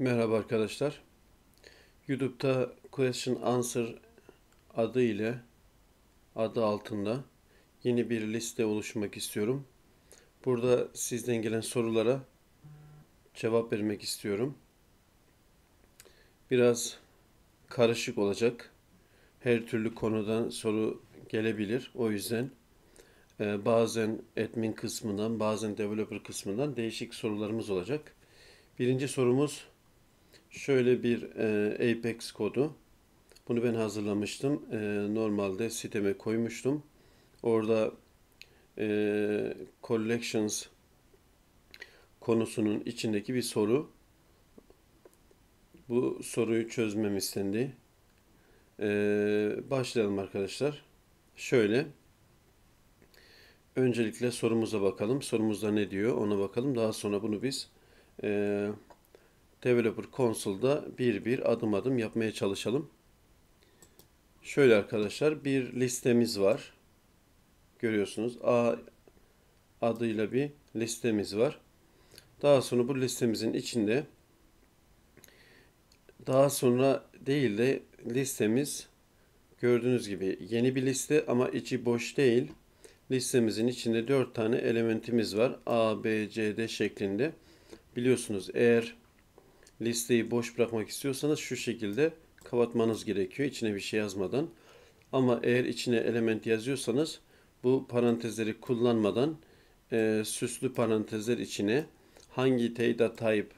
Merhaba arkadaşlar. YouTube'da Question Answer adı ile adı altında yeni bir liste oluşturmak istiyorum. Burada sizden gelen sorulara cevap vermek istiyorum. Biraz karışık olacak. Her türlü konudan soru gelebilir. O yüzden e, bazen admin kısmından, bazen developer kısmından değişik sorularımız olacak. Birinci sorumuz şöyle bir e, Apex kodu. Bunu ben hazırlamıştım. E, normalde siteme koymuştum. Orada e, collections konusunun içindeki bir soru. Bu soruyu çözmem istendi. E, başlayalım arkadaşlar. Şöyle. Öncelikle sorumuza bakalım. Sorumuzda ne diyor ona bakalım. Daha sonra bunu biz e, Developer Console'da bir bir adım adım yapmaya çalışalım. Şöyle arkadaşlar bir listemiz var. Görüyorsunuz A adıyla bir listemiz var. Daha sonra bu listemizin içinde daha sonra değil de listemiz gördüğünüz gibi yeni bir liste ama içi boş değil. Listemizin içinde 4 tane elementimiz var. A, B, C, D şeklinde. Biliyorsunuz eğer listeyi boş bırakmak istiyorsanız şu şekilde kapatmanız gerekiyor içine bir şey yazmadan. Ama eğer içine element yazıyorsanız bu parantezleri kullanmadan e, süslü parantezler içine hangi data type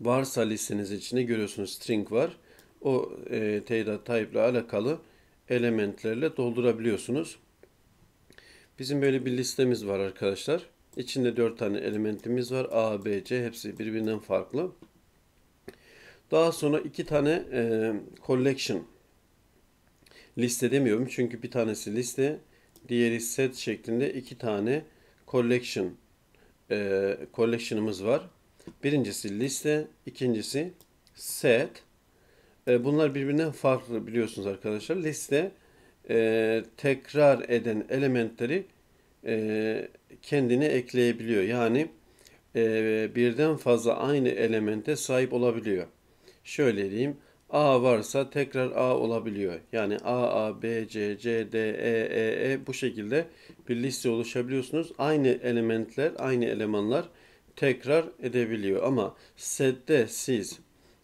varsa listeniz içine görüyorsunuz string var. O e, data type ile alakalı elementlerle doldurabiliyorsunuz. Bizim böyle bir listemiz var arkadaşlar. İçinde 4 tane elementimiz var. A, B, C hepsi birbirinden farklı. Daha sonra iki tane e, collection liste demiyorum. Çünkü bir tanesi liste, diğeri set şeklinde iki tane collection e, collection'ımız var. Birincisi liste, ikincisi set. E, bunlar birbirinden farklı biliyorsunuz arkadaşlar. Liste e, tekrar eden elementleri e, kendine ekleyebiliyor. Yani e, birden fazla aynı elemente sahip olabiliyor. Şöyle diyeyim. A varsa tekrar A olabiliyor. Yani A, A, B, C, C, D, E, E, E bu şekilde bir liste oluşabiliyorsunuz. Aynı elementler, aynı elemanlar tekrar edebiliyor. Ama sette siz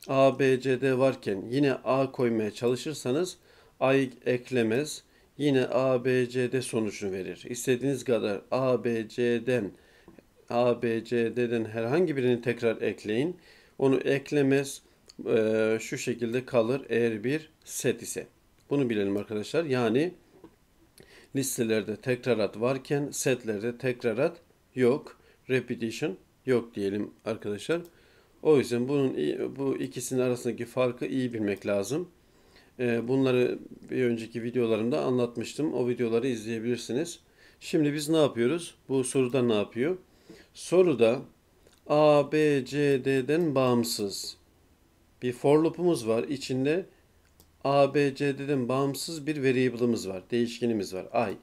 A, B, C, D varken yine A koymaya çalışırsanız A'yı eklemez yine A, B, C'de sonucunu verir. İstediğiniz kadar A, B, C'den A, B, C, D'den herhangi birini tekrar ekleyin. Onu eklemez e, şu şekilde kalır eğer bir set ise. Bunu bilelim arkadaşlar. Yani listelerde tekrarat varken setlerde tekrarat yok. Repetition yok diyelim arkadaşlar. O yüzden bunun bu ikisinin arasındaki farkı iyi bilmek lazım. Ee, bunları bir önceki videolarımda anlatmıştım. O videoları izleyebilirsiniz. Şimdi biz ne yapıyoruz? Bu soruda ne yapıyor? Soruda A, B, C, D'den bağımsız bir for loop'umuz var. İçinde A, B, C, D'den bağımsız bir variable'ımız var. Değişkenimiz var. I.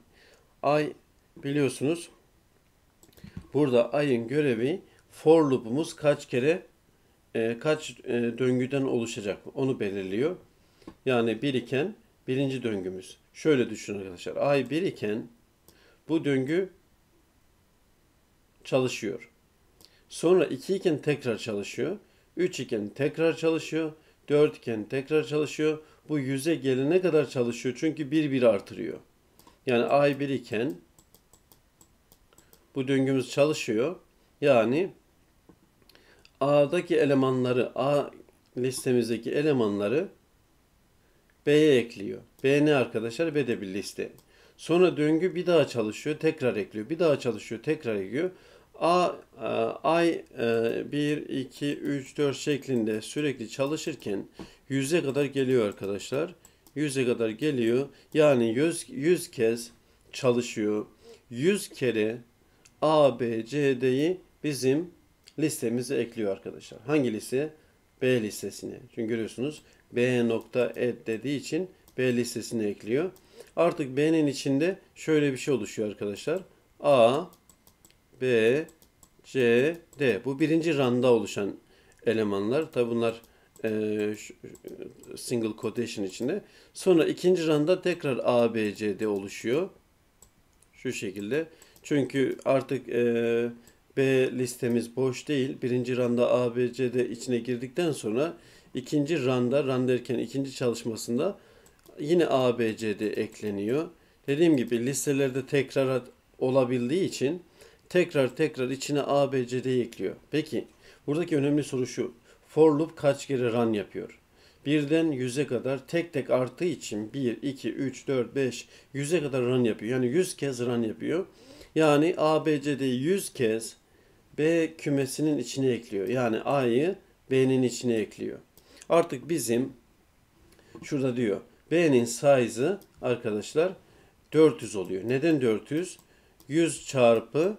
I biliyorsunuz burada i'ın görevi for loop'umuz kaç kere e, kaç e, döngüden oluşacak onu belirliyor. Yani 1 iken birinci döngümüz. Şöyle düşünün arkadaşlar. Ay 1 iken bu döngü çalışıyor. Sonra 2 iken tekrar çalışıyor. 3 iken tekrar çalışıyor. 4 iken tekrar çalışıyor. Bu 100'e gelene kadar çalışıyor. Çünkü 1 1 artırıyor. Yani ay 1 iken bu döngümüz çalışıyor. Yani A'daki elemanları, A listemizdeki elemanları B'ye ekliyor. B ne arkadaşlar? B de bir liste. Sonra döngü bir daha çalışıyor, tekrar ekliyor. Bir daha çalışıyor, tekrar ekliyor. A, ay 1, 2, 3, 4 şeklinde sürekli çalışırken 100'e kadar geliyor arkadaşlar. 100'e kadar geliyor. Yani 100, 100 kez çalışıyor. 100 kere A, B, C, D'yi bizim listemize ekliyor arkadaşlar. Hangi liste? B listesine. Çünkü görüyorsunuz B nokta add dediği için B listesine ekliyor. Artık B'nin içinde şöyle bir şey oluşuyor arkadaşlar. A, B, C, D. Bu birinci randa oluşan elemanlar. Tabi bunlar e, single quotation içinde. Sonra ikinci randa tekrar A, B, C, D oluşuyor. Şu şekilde. Çünkü artık e, B listemiz boş değil. Birinci randa A, B, C, D içine girdikten sonra ikinci randa, run derken ikinci çalışmasında yine A, B, C, D ekleniyor. Dediğim gibi listelerde tekrar olabildiği için tekrar tekrar içine A, B, C, D'yi ekliyor. Peki buradaki önemli soru şu. For loop kaç kere run yapıyor? Birden 100'e kadar tek tek arttığı için 1, 2, 3, 4, 5, 100'e kadar run yapıyor. Yani 100 kez run yapıyor. Yani A, B, C, D'yi 100 kez B kümesinin içine ekliyor. Yani A'yı B'nin içine ekliyor. Artık bizim şurada diyor B'nin size'ı arkadaşlar 400 oluyor. Neden 400? 100 çarpı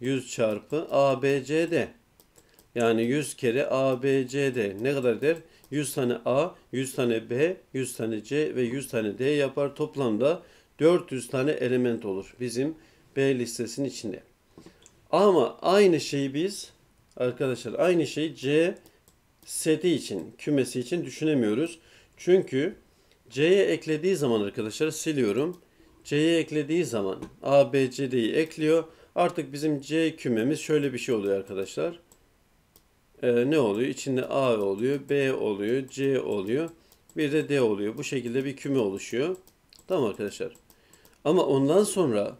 100 çarpı ABCD. Yani 100 kere ABCD ne kadar der? 100 tane A, 100 tane B, 100 tane C ve 100 tane D yapar. Toplamda 400 tane element olur bizim B listesinin içinde. Ama aynı şeyi biz arkadaşlar aynı şeyi C seti için, kümesi için düşünemiyoruz. Çünkü C'ye eklediği zaman arkadaşlar siliyorum. C'ye eklediği zaman A, B, C, D'yi ekliyor. Artık bizim C kümemiz şöyle bir şey oluyor arkadaşlar. Ee, ne oluyor? İçinde A oluyor, B oluyor, C oluyor. Bir de D oluyor. Bu şekilde bir küme oluşuyor. Tamam arkadaşlar. Ama ondan sonra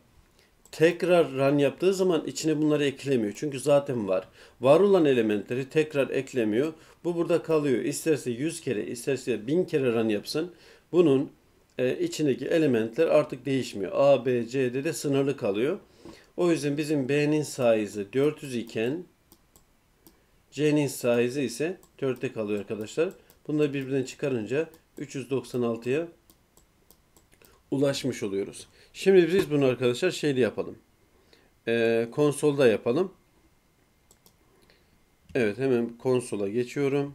tekrar run yaptığı zaman içine bunları eklemiyor. Çünkü zaten var. Var olan elementleri tekrar eklemiyor. Bu burada kalıyor. İsterse 100 kere, isterse 1000 kere run yapsın. Bunun e, içindeki elementler artık değişmiyor. A, B, C'de de sınırlı kalıyor. O yüzden bizim B'nin size'ı 400 iken C'nin size'ı ise 4'te kalıyor arkadaşlar. Bunları birbirinden çıkarınca 396'ya ulaşmış oluyoruz. Şimdi biz bunu arkadaşlar şeyde yapalım. Ee, konsolda yapalım. Evet hemen konsola geçiyorum.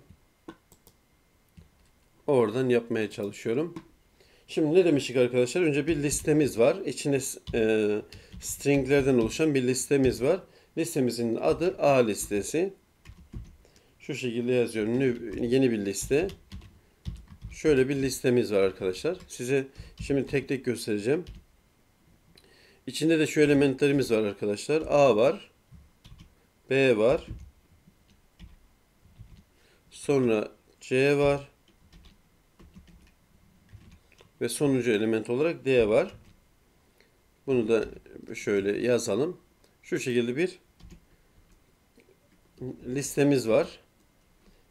Oradan yapmaya çalışıyorum. Şimdi ne demiştik arkadaşlar? Önce bir listemiz var. İçinde e, stringlerden oluşan bir listemiz var. Listemizin adı A listesi. Şu şekilde yazıyorum. Yeni bir liste. Şöyle bir listemiz var arkadaşlar. Size şimdi tek tek göstereceğim. İçinde de şu elementlerimiz var arkadaşlar. A var. B var. Sonra C var. Ve sonuncu element olarak D var. Bunu da şöyle yazalım. Şu şekilde bir listemiz var.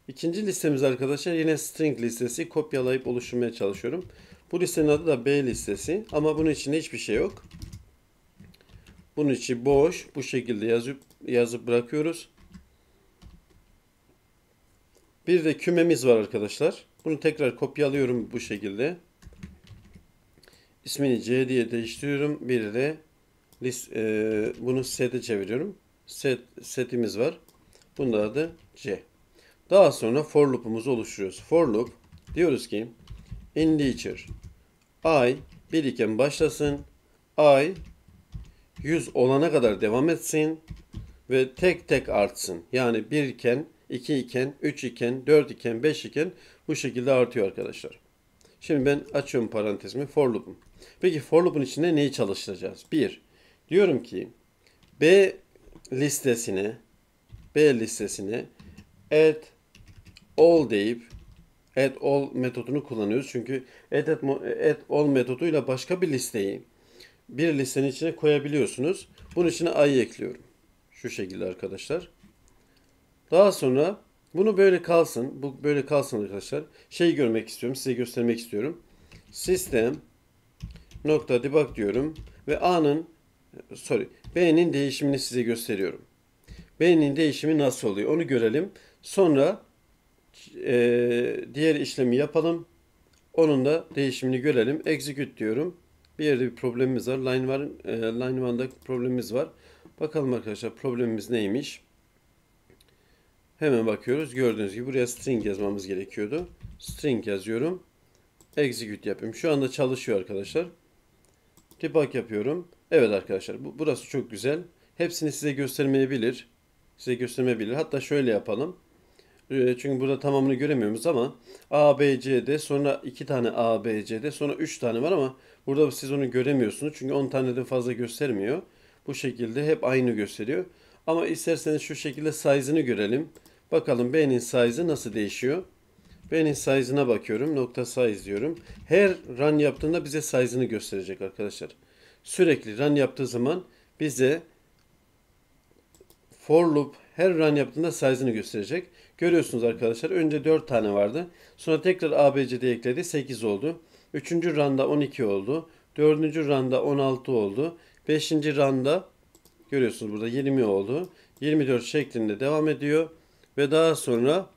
İkinci listemiz arkadaşlar yine string listesi kopyalayıp oluşturmaya çalışıyorum. Bu listenin adı da B listesi ama bunun içinde hiçbir şey yok. Bunun içi boş. Bu şekilde yazıp yazıp bırakıyoruz. Bir de kümemiz var arkadaşlar. Bunu tekrar kopyalıyorum bu şekilde. İsmini C diye değiştiriyorum. Bir de list, e, bunu set'e çeviriyorum. Set setimiz var. Bunun adı C. Daha sonra for loop'umuzu oluşturuyoruz. For loop diyoruz ki integer i 1 iken başlasın. i 100 olana kadar devam etsin ve tek tek artsın. Yani 1 iken, 2 iken, 3 iken, 4 iken, 5 iken bu şekilde artıyor arkadaşlar. Şimdi ben açıyorum parantezimi for loop'um. Peki for loop'un içinde neyi çalıştıracağız? 1. Diyorum ki B listesine B listesine add all deyip add all metodunu kullanıyoruz. Çünkü add, add, all metoduyla başka bir listeyi bir listenin içine koyabiliyorsunuz. Bunun içine i'yi ekliyorum. Şu şekilde arkadaşlar. Daha sonra bunu böyle kalsın. Bu böyle kalsın arkadaşlar. Şey görmek istiyorum. Size göstermek istiyorum. System nokta debug diyorum ve A'nın sorry B'nin değişimini size gösteriyorum. B'nin değişimi nasıl oluyor onu görelim. Sonra e, diğer işlemi yapalım. Onun da değişimini görelim. Execute diyorum. Bir yerde bir problemimiz var. Line var. E, line 1'da problemimiz var. Bakalım arkadaşlar problemimiz neymiş? Hemen bakıyoruz. Gördüğünüz gibi buraya string yazmamız gerekiyordu. String yazıyorum. Execute yapıyorum. Şu anda çalışıyor arkadaşlar. Debug yapıyorum. Evet arkadaşlar bu, burası çok güzel. Hepsini size göstermeyebilir. Size göstermeyebilir. Hatta şöyle yapalım. Ee, Çünkü burada tamamını göremiyoruz ama A, B, C, D sonra iki tane A, B, C, D sonra üç tane var ama burada siz onu göremiyorsunuz. Çünkü 10 taneden fazla göstermiyor. Bu şekilde hep aynı gösteriyor. Ama isterseniz şu şekilde size'ını görelim. Bakalım B'nin size'ı nasıl değişiyor. B'nin size'ına bakıyorum. Nokta size diyorum. Her run yaptığında bize size'ını gösterecek arkadaşlar. Sürekli run yaptığı zaman bize for loop her run yaptığında size'ını gösterecek. Görüyorsunuz arkadaşlar. Önce 4 tane vardı. Sonra tekrar ABCD ekledi. 8 oldu. 3. runda 12 oldu. 4. runda 16 oldu. 5. runda görüyorsunuz burada 20 oldu. 24 şeklinde devam ediyor. Ve daha sonra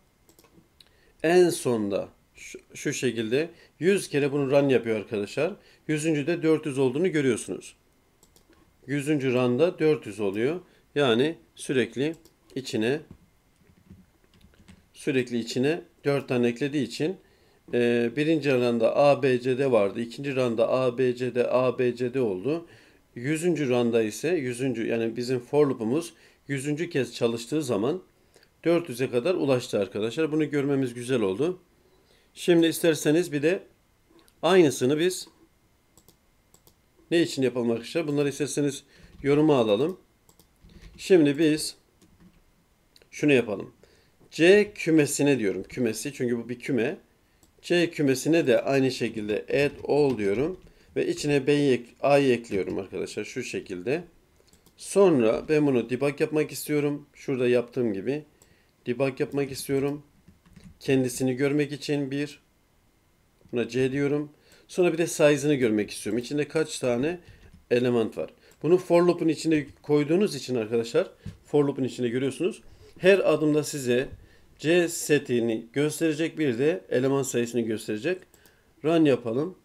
en sonda şu, şu şekilde 100 kere bunu run yapıyor arkadaşlar. 100. de 400 olduğunu görüyorsunuz. 100. randa 400 oluyor. Yani sürekli içine sürekli içine 4 tane eklediği için e, birinci randa A, B, C, D vardı. ikinci randa A, B, C, D, A, B, C, D oldu. Yüzüncü randa ise yüzüncü yani bizim for loop'umuz yüzüncü kez çalıştığı zaman 400'e kadar ulaştı arkadaşlar. Bunu görmemiz güzel oldu. Şimdi isterseniz bir de aynısını biz ne için yapalım arkadaşlar? Bunları isterseniz yoruma alalım. Şimdi biz şunu yapalım. C kümesine diyorum. Kümesi çünkü bu bir küme. C kümesine de aynı şekilde add all diyorum. Ve içine A'yı ekliyorum arkadaşlar şu şekilde. Sonra ben bunu debug yapmak istiyorum. Şurada yaptığım gibi. Debug yapmak istiyorum. Kendisini görmek için bir. Buna C diyorum. Sonra bir de size'ını görmek istiyorum. İçinde kaç tane element var. Bunu for loop'un içine koyduğunuz için arkadaşlar for loop'un içinde görüyorsunuz. Her adımda size C setini gösterecek bir de eleman sayısını gösterecek. Run yapalım.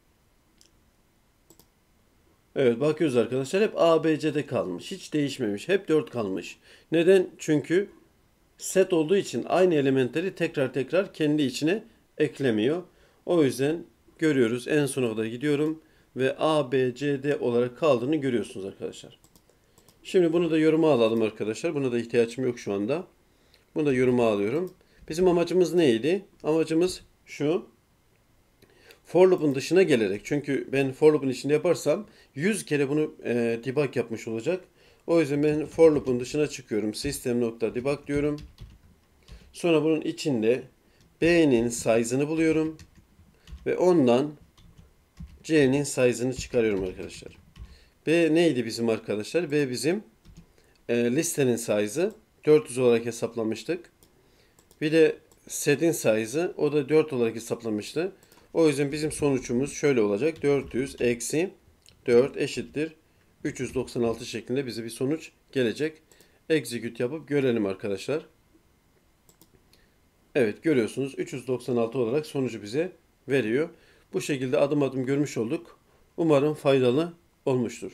Evet bakıyoruz arkadaşlar hep A, B, C'de kalmış. Hiç değişmemiş. Hep 4 kalmış. Neden? Çünkü set olduğu için aynı elementleri tekrar tekrar kendi içine eklemiyor. O yüzden görüyoruz. En sona kadar gidiyorum ve A, B, C, D olarak kaldığını görüyorsunuz arkadaşlar. Şimdi bunu da yoruma alalım arkadaşlar. Buna da ihtiyacım yok şu anda. Bunu da yoruma alıyorum. Bizim amacımız neydi? Amacımız şu. For loop'un dışına gelerek çünkü ben for loop'un içinde yaparsam 100 kere bunu e, debug yapmış olacak. O yüzden ben for loop'un dışına çıkıyorum. System.debug diyorum. Sonra bunun içinde B'nin size'ını buluyorum. Ve ondan C'nin size'ını çıkarıyorum arkadaşlar. B neydi bizim arkadaşlar? B bizim e, listenin size'ı 400 olarak hesaplamıştık. Bir de set'in size'ı o da 4 olarak hesaplamıştı. O yüzden bizim sonucumuz şöyle olacak. 400 eksi 4 eşittir 396 şeklinde bize bir sonuç gelecek. Execute yapıp görelim arkadaşlar. Evet görüyorsunuz 396 olarak sonucu bize veriyor. Bu şekilde adım adım görmüş olduk. Umarım faydalı olmuştur.